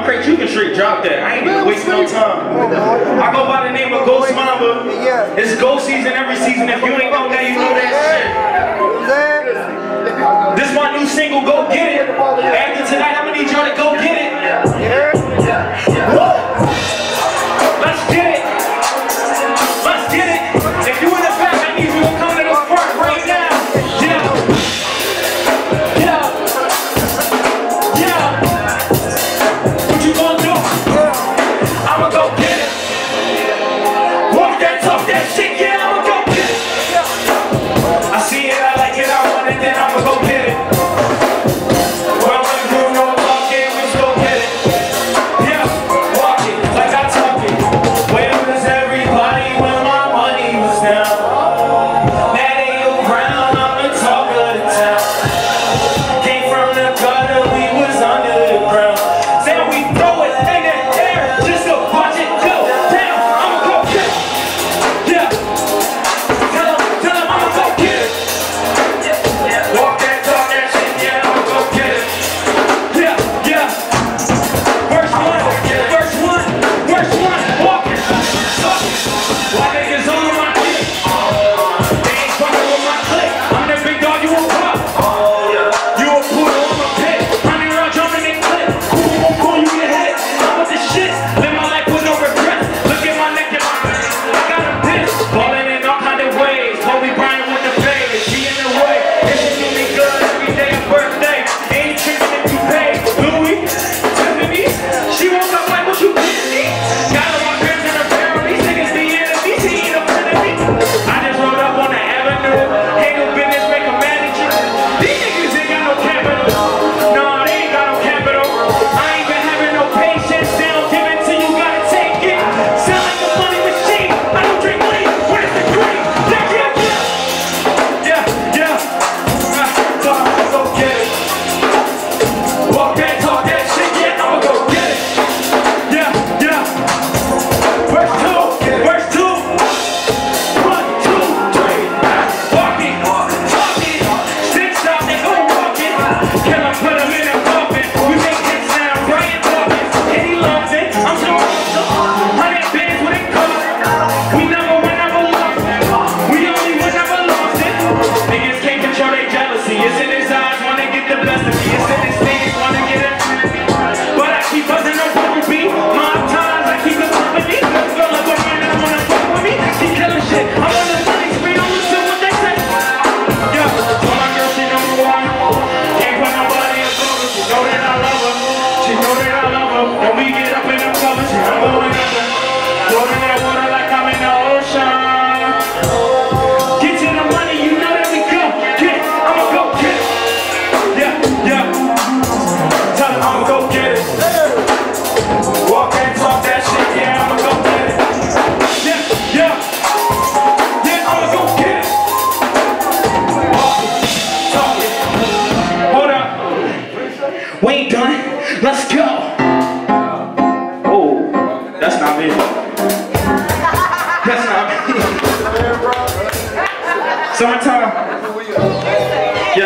I'm crazy. you can straight drop that. I ain't even waste no time. I go by the name of Ghost Mamba. It's ghost season every season. If you ain't know that, you know that shit. This my new single, Go Get It. After tonight, I'm gonna need y'all to go get it.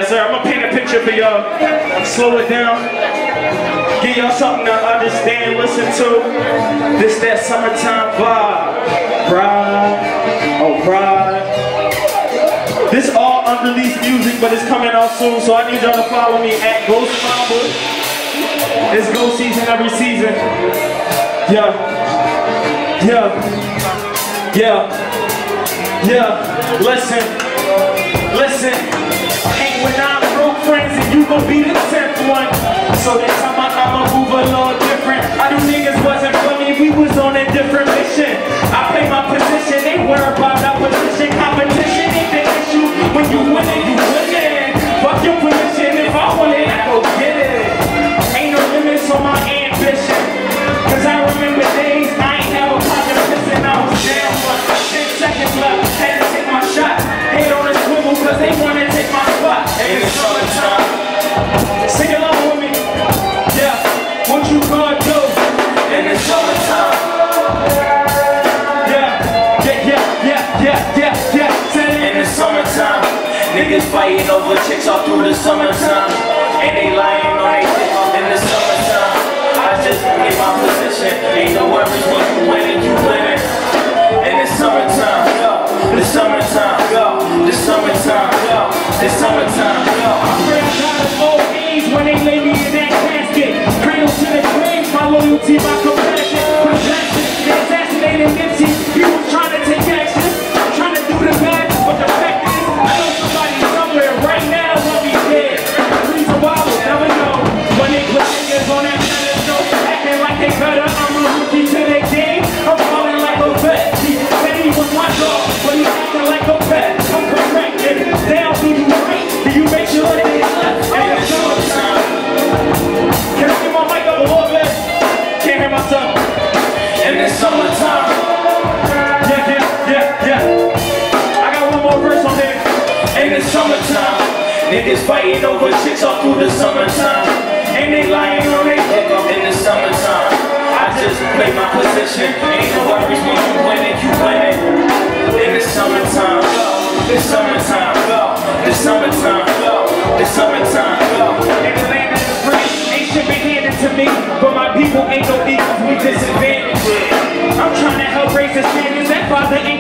Yes, sir. I'm going to paint a picture for y'all. Slow it down. Give y'all something to understand, listen to. This that summertime vibe. Pride. Oh, pride. This all unreleased music, but it's coming out soon, so I need y'all to follow me at Ghost Mamba. It's Ghost season every season. Yeah. Yeah. Yeah. Yeah. Listen. Listen with nine broke friends and you gon' be the tenth one. So this time I, I'ma move a little different. I knew niggas wasn't funny, we was on a different mission. I play my position, they worry about position. Competition ain't the issue. What you gonna do in the summertime? Yeah, yeah, yeah, yeah, yeah, yeah, in the summertime, niggas fighting over chicks all through the summertime, and they lying on their dick in the summertime. I just in my position, ain't no worries when you winning, you winning. In the summertime, the summertime. See my compassion, compassion, they assassinated Niggas fighting over chicks all through the summertime. And they lying on their dick up in the summertime. I just play my position. Ain't no worries when you win it, you win it. In the summertime. Go. The summertime. Go. The summertime. Go. The summertime. In the land the free, ain't shit been handed to me. But my people ain't no equals, we disadvantaged. I'm trying to help raise the standards. That father ain't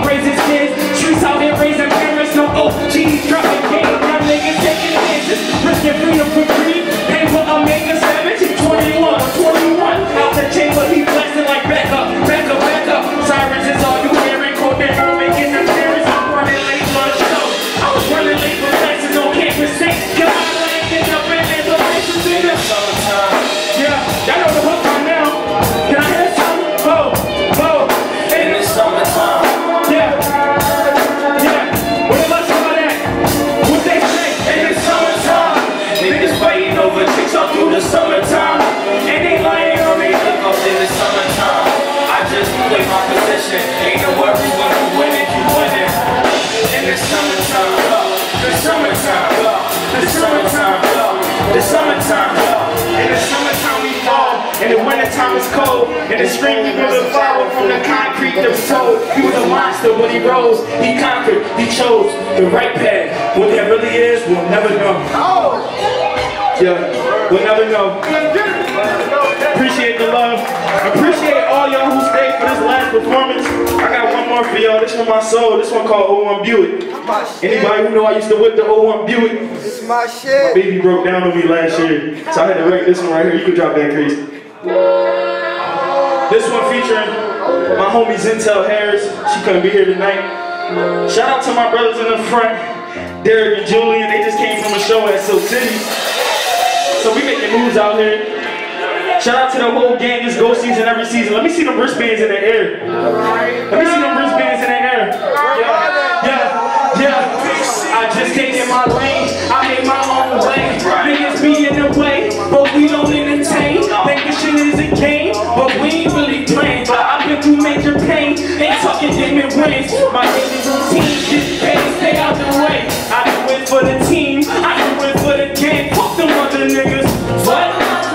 In the time it's cold. And the spring we a flower from the concrete that was told. He was a monster when he rose. He conquered. He chose the right path. What that really is, we'll never know. oh. Yeah, we'll never know. Appreciate the love. Appreciate all y'all who stayed for this last performance. I got one more for y'all. This one my soul. This one called 01 Buick. Anybody who know I used to whip the 01 Buick? This is my shit. My Baby broke down on me last year, so I had to write this one right here. You can drop that crazy. This one featuring my homie Zentell Harris. She couldn't be here tonight. Shout out to my brothers in the front, Derek and Julian. They just came from a show at Silk City. So we making moves out here. Shout out to the whole gang. This go season every season. Let me see them wristbands in the air. Let me see them wristbands in the air. Yeah, yeah, yeah. I just stayed in my lane. I made my own way. Niggas be in the way, shit game, but we ain't really playing. But I've been through major pain. Ain't talking demon wins. My daily routine just paid. Stay out the way. I do it for the team. I do it for the game. Fuck them other niggas. What?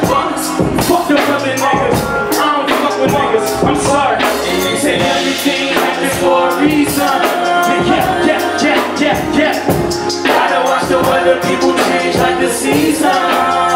Fuck, fuck them other niggas. I don't fuck with niggas. I'm sorry. They say everything happens for a reason. Yeah, yeah, yeah, yeah, yeah. Gotta watch the weather. People change like the season.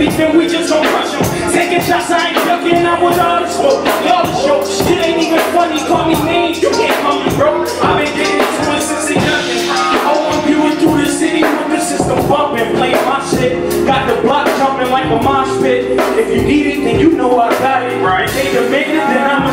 Ain't beefing, we just gon' crush them. Taking shots, I ain't ducking, I'm with all the smoke. Y'all the show, shit ain't even funny, call me names, you can't call me bro. I've been getting to it since the youngin'. I want viewing through the city with the system bumping, playing my shit. Got the block jumping like a mosh pit. If you need it, then you know I got it. Right. They demand it, then I'ma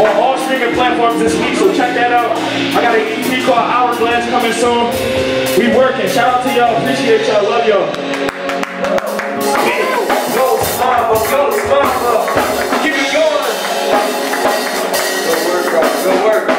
on all streaming platforms this week, so check that out. I got an EP called Hourglass coming soon. We working. Shout out to y'all. Appreciate y'all. Love y'all. Go Mamba. Keep it going. Good work, bro. Good work.